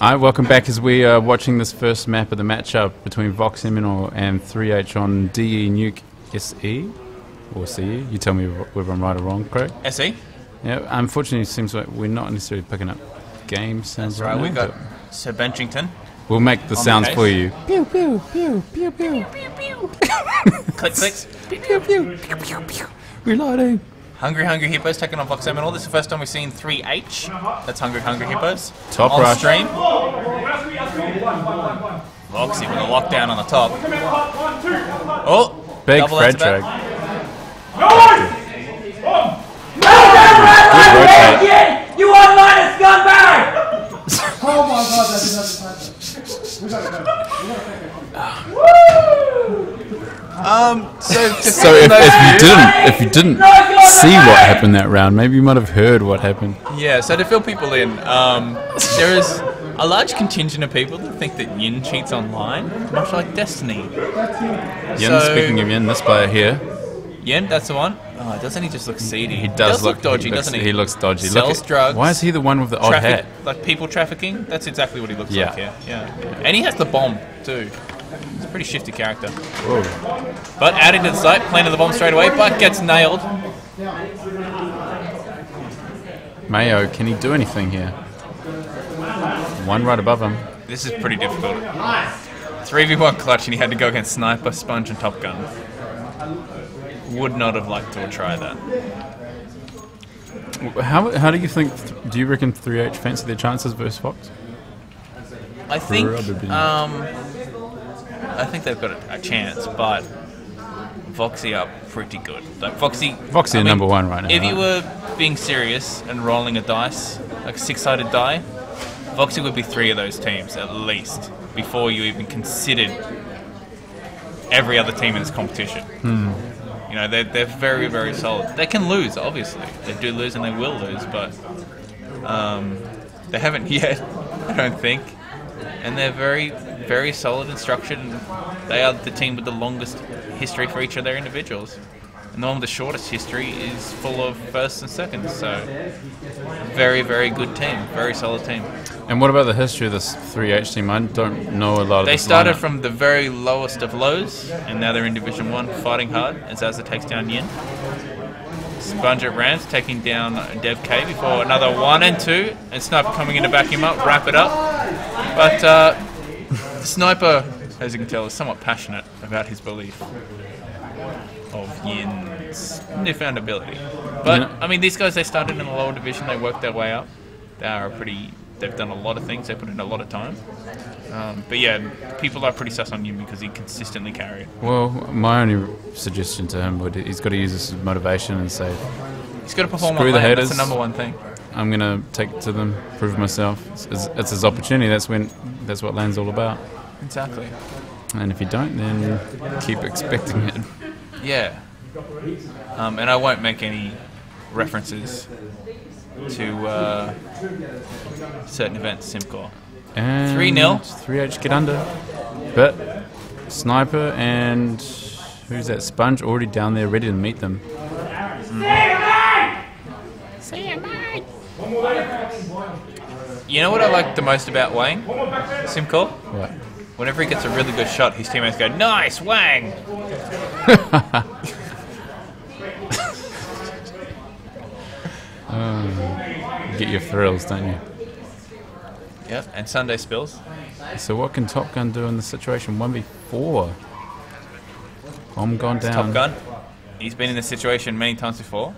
Hi, welcome back as we are watching this first map of the matchup between Vox Eminor and 3H on DE Nuke SE or CE. You tell me whether I'm right or wrong, Craig. SE? Yeah, unfortunately, it seems like we're not necessarily picking up game sounds That's right, we now, got Sir Benchington. We'll make the on the sounds case. for you. Click, click. Pew, pew, pew, pew, pew. Reloading. Hungry Hungry Hippos taking on Vox Eminor. This is the first time we've seen 3H. That's Hungry Hungry Hippos. Top on rush. stream. Voxy with a lockdown on the top. Oh, Big double Fred back. track. Good rotate. You online scumbag! Oh my god, that did not happen. We gotta go. We gotta take it. Um, so, So if, if you didn't if you didn't see what happened that round, maybe you might have heard what happened. Yeah, so to fill people in, um, there is a large contingent of people that think that Yin cheats online, much like Destiny. Yin, So- speaking of Yin, this player here, Yin, that's the one. Oh, doesn't he just look seedy? he does, look, dodgy, he looks, doesn't he? He looks dodgy. Sells Look at- drugs. Why is he the one with the odd Traffic, hat? like people trafficking. That's exactly what he looks Yeah. like here. Yeah, and he has the bomb too. He's a pretty shifty character. Whoa. But adding to the site, planted the bomb straight away, but gets nailed. Mayo, can he do anything here? One right above him. This is pretty difficult. 3v1 clutch, and he had to go against Sniper, Sponge, and Top Gun. Would not have liked to try that. How, how do you think? Do you reckon 3H fancy their chances versus Vox? I think um, I think they've got a, a chance, but Voxy are pretty good. Like Voxy, Voxy I are mean, number one right now, If you were being serious and rolling a dice, like a six-sided die, Voxy would be three of those teams at least before you even considered every other team in this competition. Hmm. You know, they're, they're very, very solid. They can lose, obviously. They do lose and they will lose, but um, they haven't yet, I don't think. And they're very, very solid and structured. And they are the team with the longest history for each of their individuals. And the one with the shortest history is full of firsts and seconds. So, very, very good team. Very solid team. And what about the history of this 3H team? I don't know a lot of They started lineup. from the very lowest of lows, and now they're in Division 1 fighting hard as Azza takes down Yin. Sponge at Rams taking down Dev K before another 1 and 2, and Sniper coming in to back him up, wrap it up. But uh, Sniper, as you can tell, is somewhat passionate about his belief of Yin's newfound ability. But, Yeah. I mean, these guys, they started in the lower division, they worked their way up. They are a pretty, they've done a lot of things, they put in a lot of time. Um, but yeah, people are pretty sus on Yin because he consistently carried. Well, my only suggestion to him would he's got to use this as motivation and say, He's got to perform Screw on the haters. That's the number one thing. I'm gonna take it to them, prove myself. It's, it's, it's his opportunity. That's when that's what LAN's all about. Exactly. And if you don't, then keep expecting it. Yeah. Um, and I won't make any references to uh, certain events, Simcore. And 3-0. 3H get under. But sniper and who's that? Sponge already down there, ready to meet them. You know what I like the most about Wang? Simcore? What? Whenever he gets a really good shot, his teammates go, Nice, Wang! get your thrills, don't you? Yep, and Sunday spills. So what can Top Gun do in this situation? 1v4. Bomb gone down. Top Gun. He's been in this situation many times before.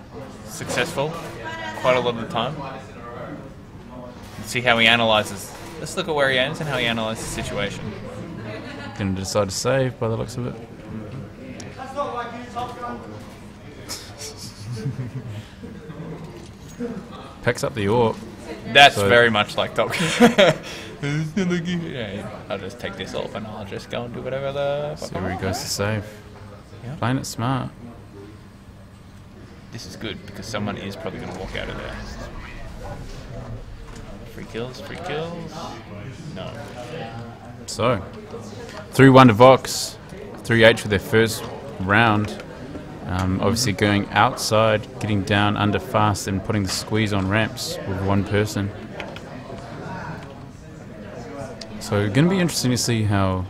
Successful, quite a lot of the time. Let's see how he analyzes. Let's look at where he ends and how he analyzes the situation. Gonna decide to save by the looks of it. Picks up the AWP. That's So- very much like. Yeah, I'll just take this off and I'll just go and do whatever the. See where he goes to save. Yeah. Playing it smart. This is good because someone is probably going to walk out of there. Free kills, free kills. No. So, 3 1 to Vox. 3H for their first round. Um, obviously, going outside, getting down under fast, and putting the squeeze on ramps with one person. So going to be interesting to see how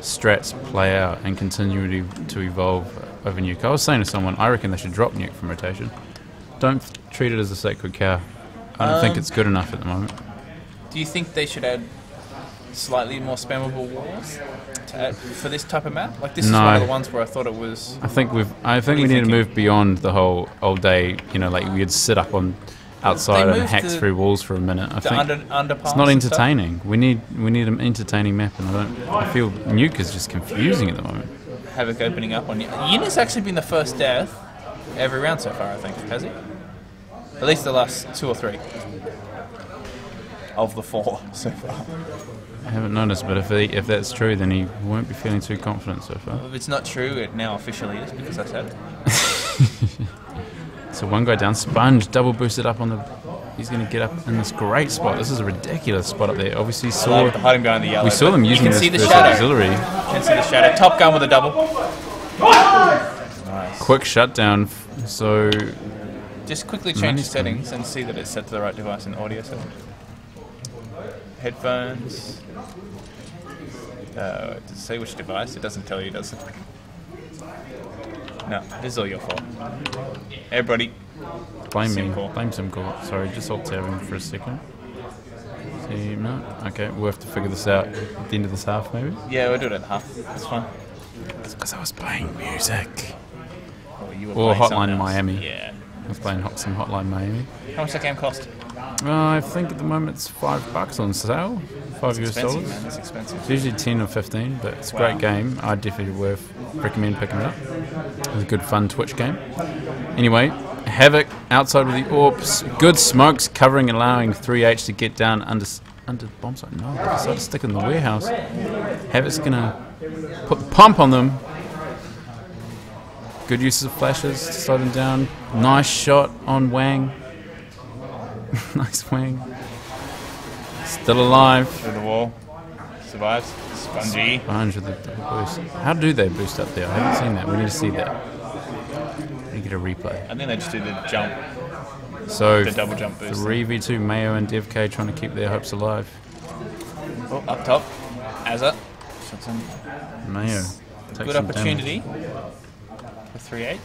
strats play out and continue to, evolve over Nuke. I was saying to someone, I reckon they should drop Nuke from rotation. Don't treat it as a sacred cow. I don't think Um, it's good enough at the moment. Do you think they should add slightly more spammable walls add for this type of map? Like this is one of the ones where I thought it was. I think we've. I think we need to move beyond the whole old day. You know, like we'd sit up on outside and hack the- through walls for a minute. I think under, it's not entertaining. We need we need an entertaining map, and I don't. I feel Nuke is just confusing at the moment. Havoc opening up on you. Yin has actually been the first death every round so far, I think, has he? At least the last two or three. Of the four so far. I haven't noticed, but if he, if that's true, then he won't be feeling too confident so far. If it's not true, it now officially is because I said it. So one guy down, Sponge double boosted up on the. He's going to get up in this great spot. This is a ridiculous spot up there. Obviously saw the hiding behind the yellow. we saw them you using can this see the shadow. auxiliary. You can see the shadow. Top gun with a double. Nice. Quick shutdown. So Just quickly change the settings and see that it's set to the right device in audio settings. Headphones. Uh, does it say which device? It doesn't tell you, does it? No, this is all your fault. Everybody, blame me. Blame Simcoe. Sorry, just hold tab him for a second. See, no. Okay, we'll have to figure this out at the end of this half, maybe. yeah, we'll do it at half. That's fine. It's because I was playing music. Or, you were Or playing Hotline. Miami. Yeah. I was playing Hot- some Hotline Miami. How much that game cost? Uh, I think at the moment it's five bucks on sale. Five US Expensive, dollars. man. It's expensive. It's usually 10 or 15, but it's a Wow. great game. I definitely worth recommend picking it up. It's a good, fun Twitch game. Anyway, Havoc outside with the AWPs. Good smokes covering, and allowing 3H to get down under under the bomb site. No, they decided to stick in the warehouse. Havoc's gonna put the pump on them. Good use of flashes to slow them down. Nice shot on Wang. nice Wang. Still alive. Through the wall. Survives. Spongy. Sponge with the boost. How do they boost up there? I haven't seen that. We need to see that. We need to get a replay. I think they just do the jump, So the double jump boost. three v two Mayo and DevK trying to keep their hopes alive. Oh, up top. Azza. Shots in. Mayo. Good opportunity for 3H.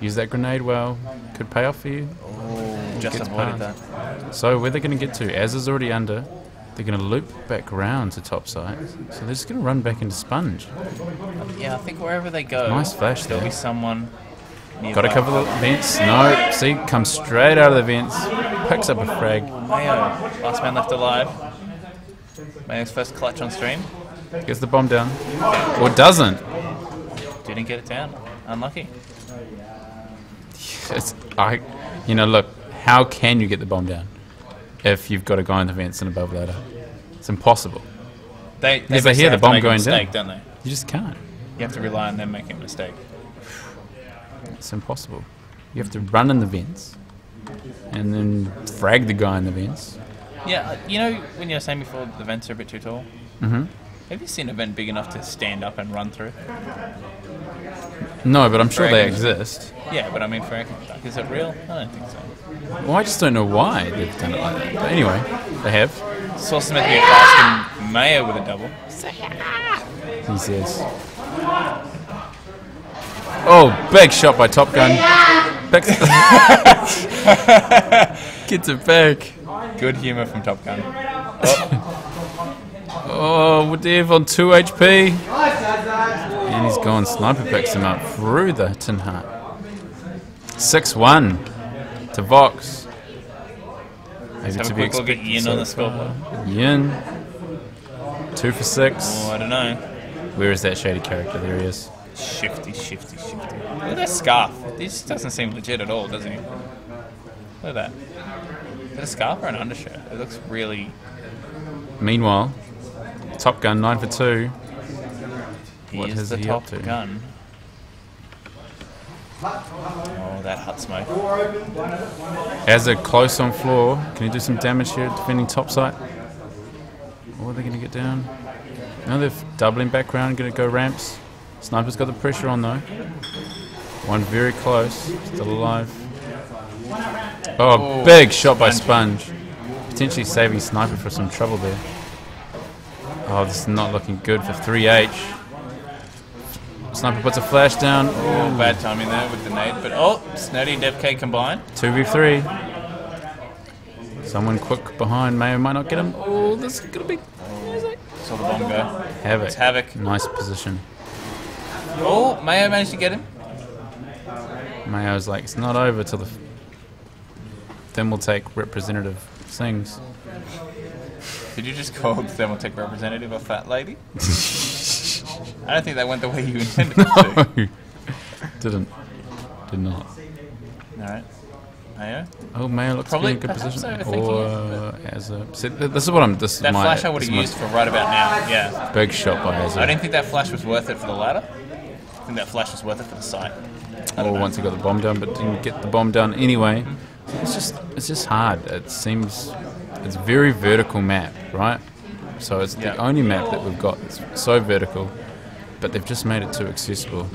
Use that grenade well. Could pay off for you. Oh, just Gets avoided that. So where they're going to get to? Az is already under. They're going to loop back round to top side. So they're just going to run back into Sponge. Yeah, I think wherever they go, Nice flash there'll there. be someone. Got to nearby. cover the vents. No. See, comes straight out of the vents. Picks up a frag. Mayo, last man left alive. Mayo's first clutch on stream. Gets the bomb down. Or doesn't. Didn't get it down. Unlucky. It's, I, you know, look, how can you get the bomb down if you've got a guy in the vents and above ladder? It's impossible. They, they Never hear the bomb going mistake, down. don't they? You just can't. You have to rely on them making a mistake. It's impossible. You have to run in the vents and then frag the guy in the vents. Yeah, uh, you know when you were saying before the vents are a bit too tall? hmm Have you seen a vent big enough to stand up and run through? No, but I'm sure they Fragging. exist. Yeah, but I mean, for like, is it real? I don't think so. Well, I just don't know why they've done it like that. But anyway, they have. Sauce Smith to be a fast and with a double. He says. Oh, big shot by Top Gun. Picks Gets it back. Good humour from Top Gun. Oh, Dev on 2 HP. He's gone. Sniper picks him up through the tin hat. 6 1 to Vox. Maybe Have to a be quick look at Yin so on the scoreboard. Yin. 2 for 6. Oh, I don't know. Where is that shady character? There he is. Shifty, shifty, shifty. Look at that scarf. This doesn't seem legit at all, does it? Look at that. Is that a scarf or an undershirt? It looks really. Meanwhile, Top Gun 9 for 2. He What is has the he top gun. Oh, that hut smoke. As they're close on floor, can he do some damage here defending top site? Or are they going to get down? No, they're doubling back round, going to go ramps. Sniper's got the pressure on though. One very close, still alive. Oh, Oh, big shot by Sponge. potentially saving Sniper for some trouble there. Oh, this is not looking good for 3H. Sniper puts a flash down. Oh, bad timing there with the nade. But oh, Snurdy and DevK combined. 2v3. Someone quick behind Mayo might not get him. Oh, this is gonna be Saw the bomb go. Havoc. It's Havoc. Nice position. Oh, Mayo managed to get him. Mayo's like, it's not over till the. F-. Then we'll take representative things. Did you just call the Thermaltake representative a fat lady? I don't think that went the way you intended it to. no, didn't. Did not. Alright. Mayo? Oh, Mayo looks Probably- in a good position. Or uh, as a. See, this is what I'm. This is That my. flash I would have used for right about now. Yeah. Big shot by I Azza. didn't think that flash was worth it for the ladder. I think that flash was worth it for the site. I Or know. once he got the bomb down, but didn't get the bomb down anyway. Mm-hmm. It's just, it's just hard. It seems, it's a very vertical map, right? So it's Yeah. the only map that we've got. It's so vertical, but they've just made it too accessible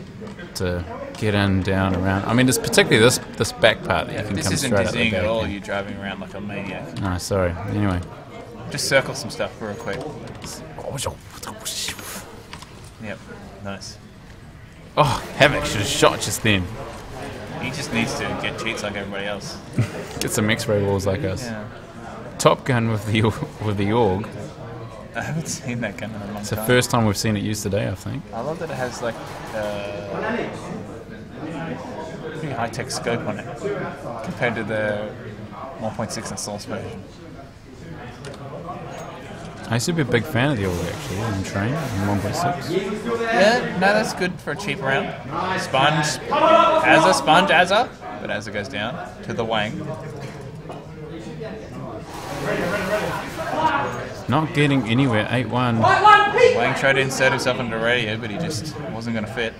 to get in, down, around. I mean, it's particularly this this back part that you can This come isn't straight out the dizzying at all, You're driving around like a maniac. No, sorry. Anyway. Just circle some stuff real quick. Yep, nice. Oh, Havoc should have shot just then. He just needs to get cheats like everybody else. Get some X-ray walls like us. Yeah. Top Gun with the with the AUG. I haven't seen that gun in a long It's the time. first time we've seen it used today, I think. I love that it has like uh, pretty high tech scope on it compared to the 1.6 and Source version. I used to be a big fan of the AUG actually in train in 1.6. Yeah, no, that's good for a cheap round. Sponge, Azza, Sponge, Azza. But Azza goes down to the Wang. Not getting anywhere. 8-1. Wang tried to insert himself into the radio, but he just wasn't going to fit.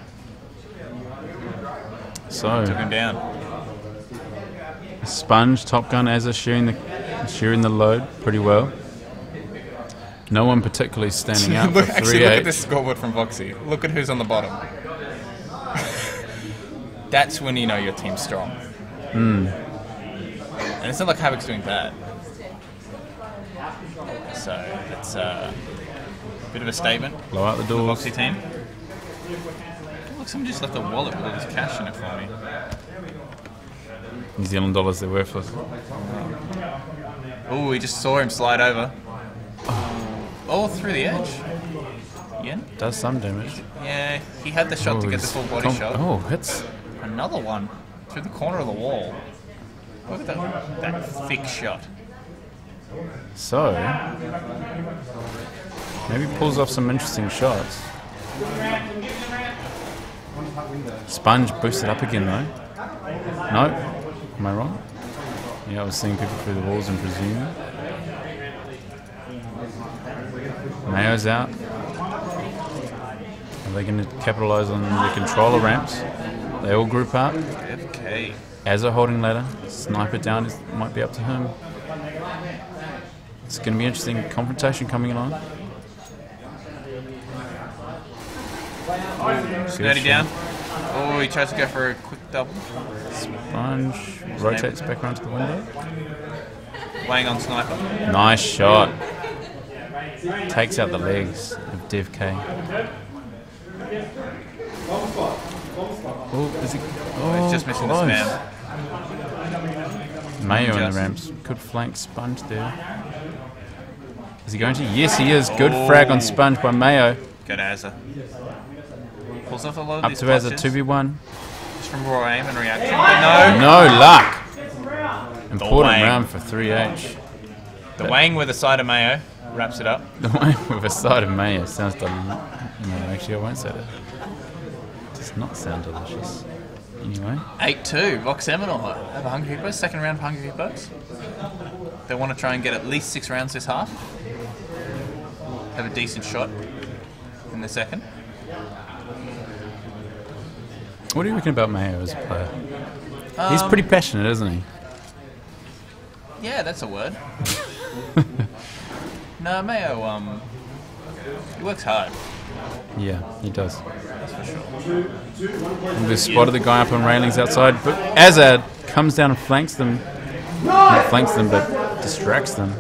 So Took him down. Sponge, Top Gun, Azza sharing the sharing the load pretty well. No one particularly standing out look, actually, look at this scoreboard from Voxy. Look at who's on the bottom. That's when you know your team's strong. Hmm. And it's not like Havoc's doing bad. So it's uh, a bit of a statement. Blow out the door. Voxy team. Look, someone just left a wallet with all this cash in it for me. New Zealand dollars, they're worthless. Oh, we just saw him slide over. Oh, through the edge. Yeah. Does some damage. Yeah, he had the shot to Oh, get the full body shot. Oh, hits. Another one through the corner of the wall. Look at that, that thick shot. So, maybe pulls off some interesting shots. Sponge boosted up again though. No? Am I wrong? Yeah, I was seeing people through the walls and presuming. Mayo's out. Are they going to capitalise on the controller ramps? They all group up. FK. Azza holding ladder. Sniper down is, might be up to him. It's going to be interesting confrontation coming along. Snurdy down. Oh, he tries to go for a quick double. Sponge rotates back around to the window. Laying on sniper. Nice shot. Takes out the legs of Dev K. Oh, is he? Oh, He's just missing the close. spam. Mayo in the ramps. Could flank Sponge there. Is he going to? Yes, he is. Good frag on oh. Sponge by Mayo. Go to Azza. Pulls off a lot of Up these to Azza 2v1. Just from raw aim and reaction. No. No luck. Important round for 3H. The Wang with a side of mayo wraps it up. The one with a side of mayo sounds delicious. No, actually, I won't say that. Does not sound delicious. Anyway, 8-2, Vox Eminor have a Hungry Hippos, second round for Hungry Hippos. They want to try and get at least six rounds this half. Have a decent shot in the second. what do you reckon about Mayo as a player? He's Um, pretty passionate, isn't he? Yeah, that's a word. no, Mayo, um, he works hard. Yeah, he does. And We've spotted the guy up on railings outside, but Azza comes down and flanks them. Not flanks them, but distracts them.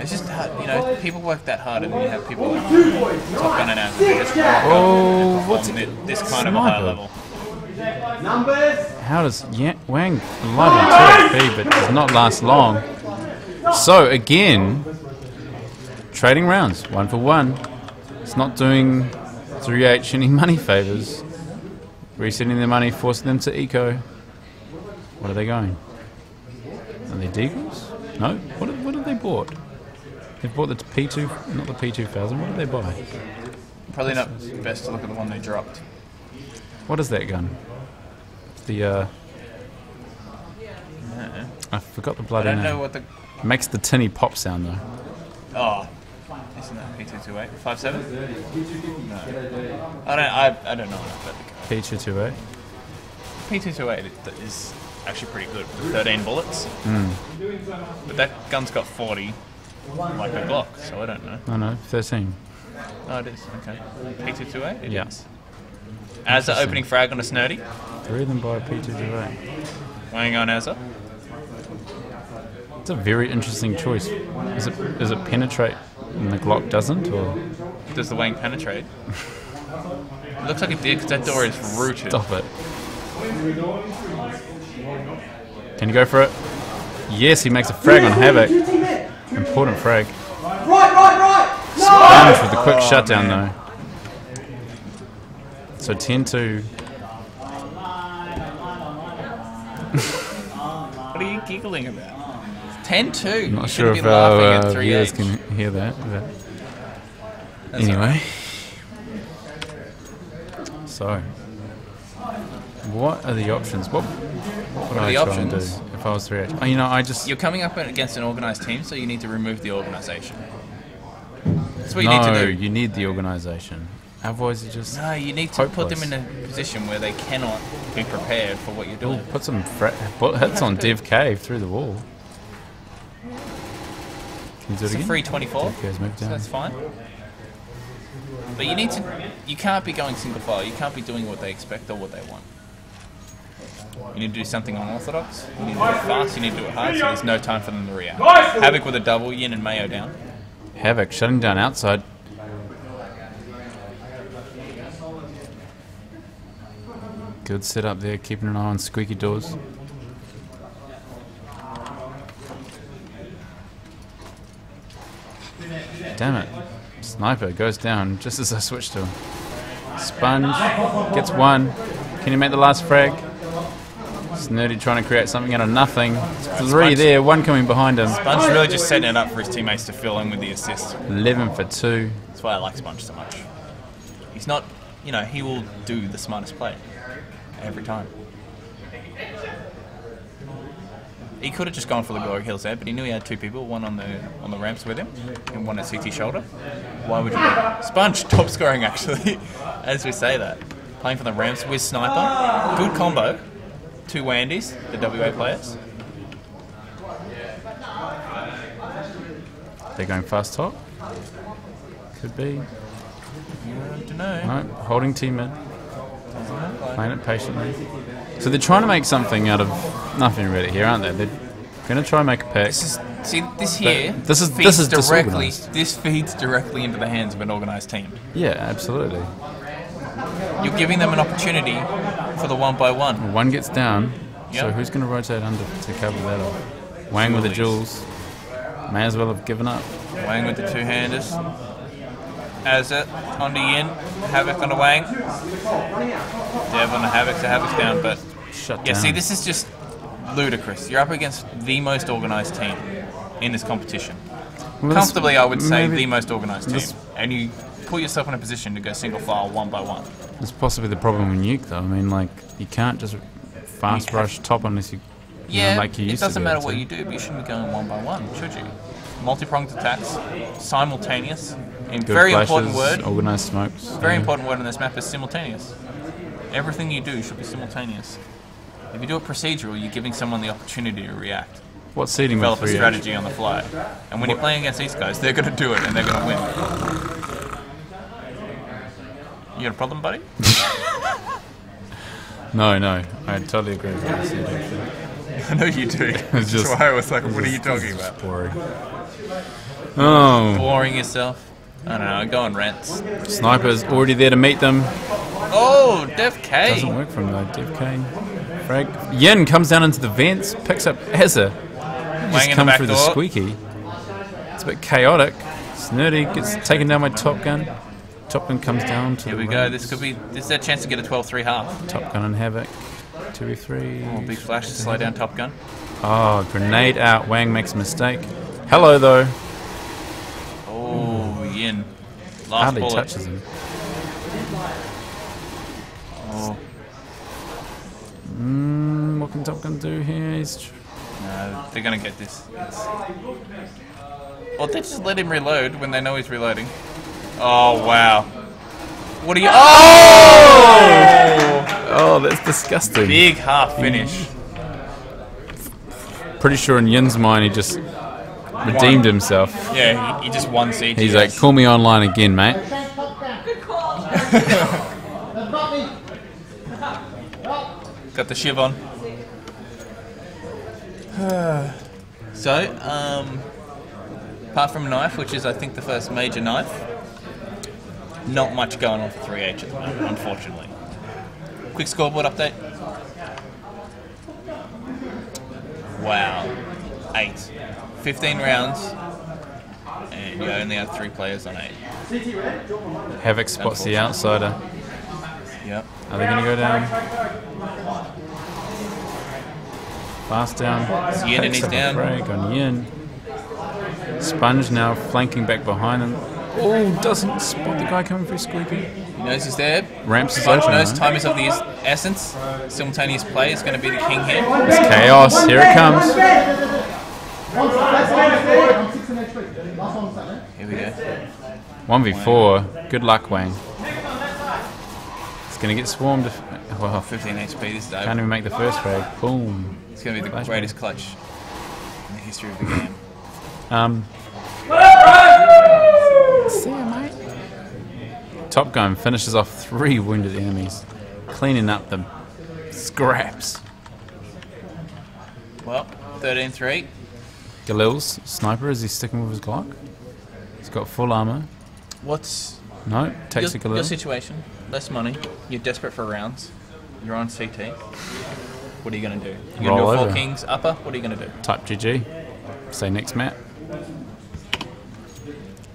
It's just hard, you know, people work that hard, and then you have people like Top Gun and Ant, just rock Oh, up what's on it? this kind of a high Sniper. level. How does yeah, Wang love on 2 HP but does not last long? So again, trading rounds, one for one. It's not doing 3H any money favors. Resetting their money, forcing them to eco. What are they going? Are they deagles? No? What, what have they bought? They've bought the P2, not the P2000. What did they buy? Probably not best to look at the one they dropped. What is that gun? The, uh. I forgot the blood. I don't name. know what the. Makes the tinny pop sound though. Oh, isn't that P228? 57? No. I don't, I, I don't know about the gun. P228. P228 is- is actually pretty good. 13 bullets. Hmm. But that gun's got 40, like a Glock, so I don't know. No, know, 13. Oh, it is. Okay. P228? It Yeah. is. As the opening frag on a snurdy. Three of them buy a P228. Weighing on Azza. It's a very interesting choice. Is it is it penetrate and the Glock doesn't, or Does the wing penetrate? it looks like it did because that door is rooted. stop it? Can you go for it? Yes, he makes a frag on Havoc. Important frag. Right, right, right! No! Damage with the quick Oh, shutdown man. though. So 10 to What are you giggling about? 10 2. I'm not should sure if laughing our at uh, 3 viewers H. can hear that. But That's anyway, so what are the options? What, what would are I the try options? And do if I was 3H? Oh, you know, I just You're coming up against an organised team, so you need to remove the organisation. That's what you need no, to do. you need the organisation. Otherwise, you just No, you need to put them in a position where they cannot be prepared for what you're doing. put some bullet hits on Dev K through the wall. Can you do it It's a again? free 24, Dev K's moved so that's fine. But you need to, you can't be going single file. You can't be doing what they expect or what they want. You need to do something unorthodox. You need to do it fast. You need to do it hard. So there's no time for them to react. Havoc with a double, Yin and Mayo down. Havoc shutting down outside. Good setup there, keeping an eye on squeaky doors. Damn it. Sniper goes down just as I switch to him. Sponge gets one. Can you make the last frag? Snurdy trying to create something out of nothing. Three Sponge. there, one coming behind him. Sponge really just setting it up for his teammates to fill in with the assist. 11 for two. That's why I like Sponge so much. He's not, you know, he will do the smartest play every time. He could have just gone for the glory hills there, but he knew he had two people, one on the on the ramps with him, and one at CT shoulder. Why would you? Sponge top scoring actually, as we say that, playing for the ramps with sniper, good combo, two Wandys, the WA players. They're going fast top. Could be. I don't know. No, holding team mid, Doesn't look like- playing it patiently. So they're trying to make something out of nothing really here, aren't they? They're going to try and make a pick. This is see this here. this is- this is directly. This feeds directly into the hands of an organised team. Yeah, absolutely. You're giving them an opportunity for the one by one. One gets down, so who's going to rotate under to cover that off? Wang with the jewels. May as well have given up. Wang with the two handers. As it onto Yin, Havoc on the Wang. Dev on the Havoc, so Havoc's down. But Shut yeah, down. see, this is just ludicrous. You're up against the most organised team in this competition. Well, Comfortably, I would say the most organised team. And you put yourself in a position to go single file one by one. That's possibly the problem with Nuke, though. I mean, like, you can't just fast rush top unless you. you know, Yeah, like you it used to doesn't matter what to. you do, but you shouldn't be going one by one, should you? Multi-pronged attacks, simultaneous. And Good very flashes, important word. Organised smokes. Very yeah. important word on this map is simultaneous. Everything you do should be simultaneous. If you do it procedural, you're giving someone the opportunity to react, What seeding with develop a strategy on the fly. And when you're playing against these guys, they're going to do it and they're going to win. You got a problem, buddy? No, no. I totally agree with what you said, actually. I know you do. It's That's just- why I was like, what are you talking about? boring. Oh, Boring yourself. I don't know. Go on rents. Sniper's already there to meet them. Oh, Dev K. Doesn't work from though. Dev K. Frag. Yin comes down into the vents, picks up Azza. Just in the come back through the squeaky. It's a bit chaotic. Snurdy gets taken down by Top Gun. Top Gun comes down to Here we go. This could be. This is their chance to get a 12-3 half. Top Gun and Havoc. 2v3. Oh, big flash to slow down Top Gun. Oh, grenade out. Wang makes a mistake. Hello, though. Oh, Yin. Last Hardly bullet. touches him. Oh, Mm, what can Top Gun do here? He's no, they're gonna get this. It's... Well, they just let him reload when they know he's reloading. Oh wow. What are you? Oh! oh, that's disgusting. Big half finish. Pretty sure in Yin's mind he just redeemed himself. Yeah, he, he just won CGS. He's like, call me online again, mate. Thanks, Top Gun. Good call. They've got me. Got the shiv on. so, um, apart from knife, which is I think the first major knife, not much going on for 3H at the moment, unfortunately. Quick scoreboard update. Wow. Eight. 15 rounds. And you only have three players on eight. Havoc spots the outsider. Yep. Are they going to go down? Fast down. Yin and he's down. Frag on Yin. Sponge now flanking back behind him. Oh, doesn't spot the guy coming through Squeaky. He knows he's there. Ramps is Sponge open. knows though. time is of the essence. Simultaneous play is going to be the king here. It's chaos. Here it comes. One side, that's one side. I'm six and HP. Last one side, eh? Here we go. 1v4. Good luck, Wang. It's going to get swarmed. Well, 15 HP. This is can't even make the first frag. Boom. It's going to be the Flashback. greatest clutch in the history of the game. Um. See ya, mate. Top Gun finishes off three wounded enemies, cleaning up the scraps. Well, 13-3. Galil's sniper, is he sticking with his Glock? He's got full armor. What's No, takes your, a Galil. your situation? Less money. You're desperate for rounds. You're on CT. What are you going to do? You're going Roll to do a over. Four Kings upper? What are you going to do? Type GG. Say next map.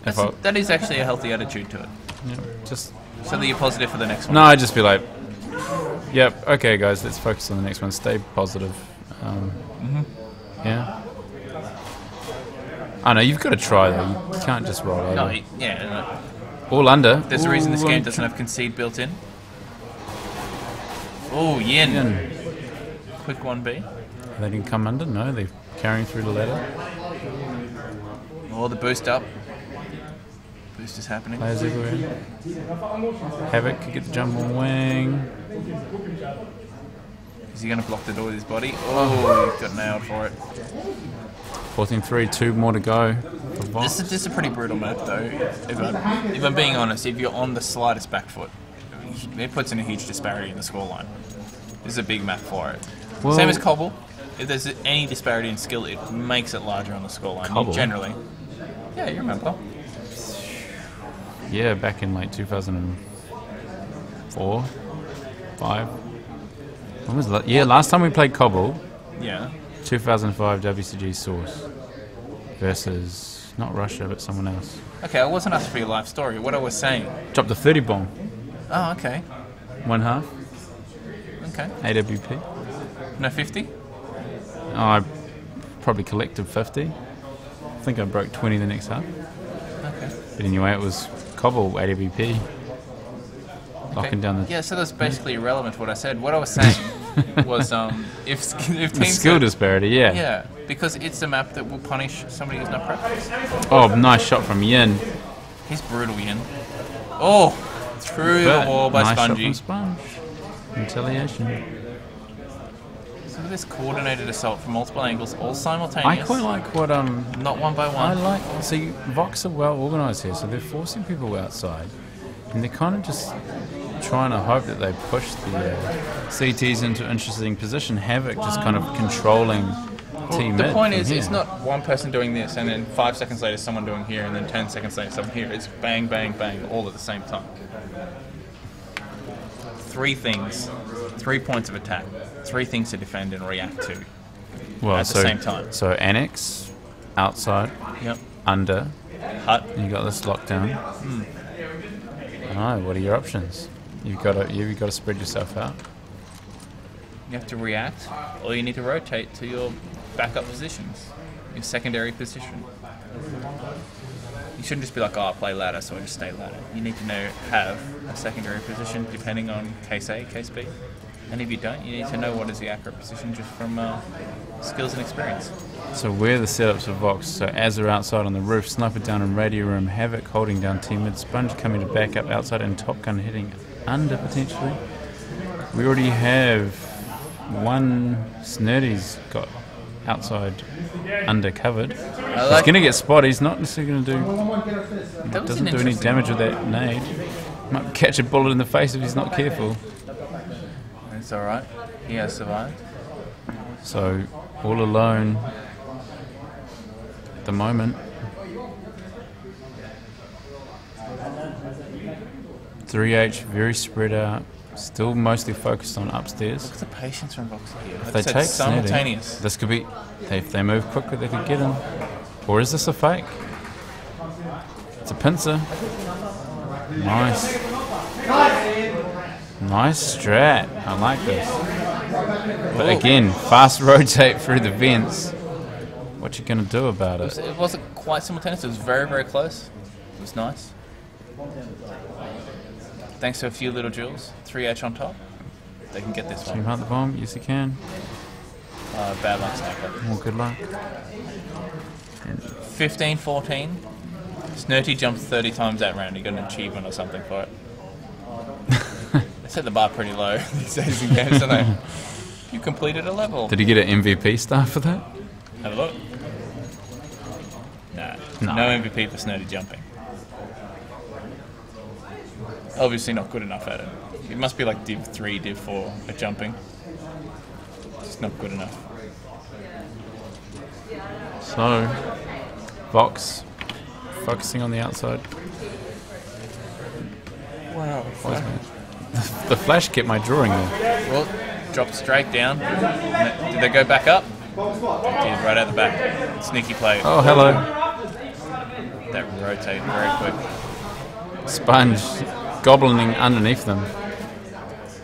If That's, I, that is actually a healthy attitude to it. yeah, just So that you're positive for the next one. no, I'd just be like, yep, okay, guys, let's focus on the next one. Stay positive. Um, Mm-hmm. Yeah. I know you've got to try though. You can't just roll over. No, he- yeah. All under. No. There's a reason this game doesn't have concede built in. Oh, Yin. Yin. Quick 1B. They didn't come under. No, they're carrying through the ladder. Oh, the boost up. Boost is happening. Players everywhere. Havoc could get the jump on Wang. Is he going to block the door with his body? Oh, oh. he got nailed for it. 14-3, two more to go. This is, this is a pretty brutal map, though. If I'm, if I'm being honest, if you're on the slightest back foot, it puts in a huge disparity in the scoreline. This is a big map for it. Well- Same as Cobble. If there's any disparity in skill, it makes it larger on the scoreline. Cobble? Generally. Yeah, you remember. Yeah, back in like 2004, 5. When was that? Yeah, last time we played Cobble, Yeah. 2005 WCG Source versus not Russia but someone else. Okay, I wasn't asking for your life story. What I was saying. Dropped a 30 bomb, Oh, okay. one half, Okay. AWP. No 50? Oh, I probably collected 50. I think I broke 20 the next half. Okay. But anyway, it was Cobble AWP. Locking down the, Yeah, so that's basically irrelevant to what I said. What I was saying was um, if, if the teams. skill are- disparity, yeah. Yeah, because it's a map that will punish somebody who's not practiced. Oh, nice shot from Yin. He's brutal, Yin. Oh, through the wall by nice Spongy. shot from Sponge. Retaliation. So this coordinated assault from multiple angles, all simultaneous. I quite like what um Not one by one. I like see Vox are well organised here, so they're forcing people outside, and they're kind of just trying to hope that they push the uh, CTs into interesting position. Havoc just kind of controlling T The point is, it's not one person doing this and then five seconds later someone doing here and then ten seconds later someone here. It's bang, bang, bang, all at the same time. Three things, three points of attack, three things to defend and react to. well, at the same time. So annex, outside, Yep. under, Hut. you got this lockdown. Hmm. Oh, what are your options? You've got to you've got to spread yourself out. You have to react, or you need to rotate to your backup positions, your secondary position. You shouldn't just be like, oh, I'll play ladder, so I just stay ladder. You need to know have a secondary position depending on case A, case B. And if you don't, you need to know what is the accurate position just from uh, skills and experience. So where are the setups for Vox? So Azza outside on the roof, Sniper down in radio room, Havoc holding down team mid, Sponge coming to back up outside, and Top Gun hitting under potentially. We already have one Snurdy's got outside under covered. He's going to get spotted. He's not necessarily going to do doesn't do any damage with that nade. Might catch a bullet in the face if he's not careful. It's alright. He has survived. So all alone at the moment. Three H very spread out, still mostly focused on upstairs. Look at the patience from Vox here. If they take simultaneous. Snitty, this could be. If they move quickly, they could get him. Or is this a fake? It's a pincer. Nice. Nice strat. I like this. But Oh. again, fast rotate through the vents. What you gonna do about It was- it? It wasn't quite simultaneous. It was very, very close. It was nice. Thanks to a few little jewels, 3H on top, they can get this one. Team hunt the bomb. Yes, you can. Uh, bad luck sniper. More good luck. 15 14. Snurdy jumped 30 times that round. He got an achievement or something for it. they set the bar pretty low these days in games, don't they? You completed a level. Did he get an MVP star for that? Have a look. Nah, No. no MVP for Snurdy jumping. Obviously not good enough at it. It must be like Div 3, Div 4 at jumping. It's not good enough. So, Vox focusing on the outside. Wow. My- The flash kept my drawing there. Well, dropped straight down. Did they go back up? Did, right out the back. Sneaky play. Oh, hello. That rotate very quick. Sponge goblining underneath them.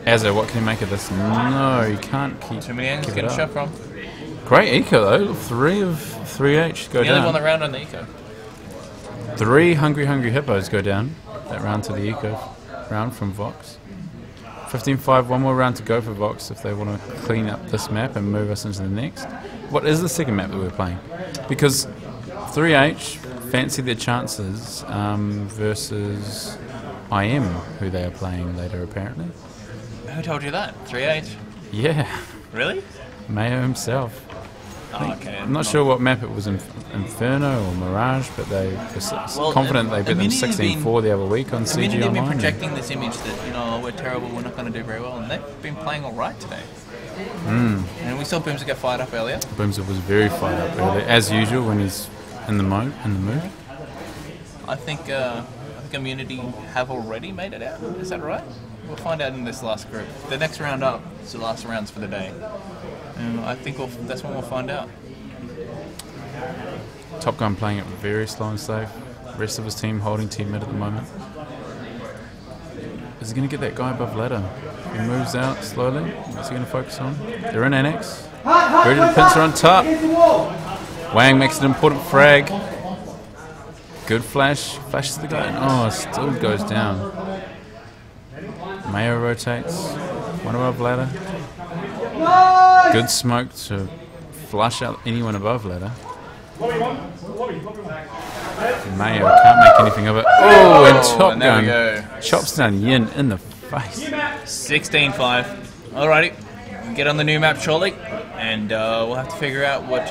Azza, what can you make of this? No, you can't keep, Too many angles keep to get a shot from. Great eco though. Three of 3H go The only one that down. round on the eco. Three hungry, hungry hippos go down. That round to the eco round from Vox. 15-5, one more round to go for Vox if they want to clean up this map and move us into the next. What is the second map that we're playing? Because 3H fancy their chances um, versus IM, who they are playing later apparently. Who told you that? 3H? Yeah, Really? Mayo himself. Oh, okay. I'm not sure what map it was, Inf- Inferno or Mirage, but they were Well, confident uh, they beat them Immunity have been- 16-4 the other week on CG they've been projecting this image that, you know, we're terrible, we're not going to do very well, and they've been playing all right today. Hmm. And we saw Boomser get fired up earlier. Boomser was very fired up early, as usual when he's in the mode, in the mood. I think, uh, I think Immunity have already made it out. Is that right? We'll find out in this last group. The next round up is the last rounds for the day. And I think we'll, that's when we'll find out. Top Gun playing it very slow and safe. Rest of his team holding team mid at the moment. Is he going to get that guy above ladder? He moves out slowly. What's he going to focus on? They're in annex. Ready to pincer on top. Wang makes an important frag. Good flash. Flashes the guy. Oh, still goes down. Mayo rotates. One above ladder. Good smoke to flush out anyone above ladder. Mayo can't make anything of it. Oh, and Top and there Gun go. chops down Yin in the face. 16-5. Alrighty, get on the new map shortly, and uh, we'll have to figure out what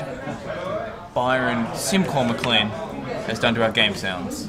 Byron Simcore McLean has done to our game sounds.